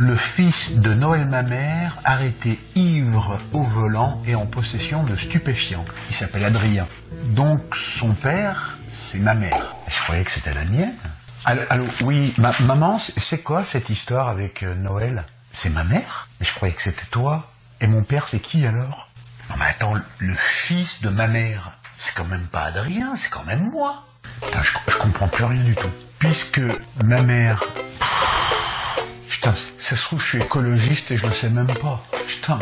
le fils de Noël Mamère arrêté ivre au volant et en possession de stupéfiants. Il s'appelle Adrien. Donc son père, c'est ma mère. Je croyais que c'était la mienne. Allô, oui, ma- maman, c'est- quoi cette histoire avec euh, Noël? C'est ma mère? Mais je croyais que c'était toi. Et mon père, c'est qui alors? Non mais attends, le fils de ma mère, c'est quand même pas Adrien, c'est quand même moi. Je, je comprends plus rien du tout. Puisque ma mère... Putain, ça se trouve, je suis écologiste et je le sais même pas. Putain.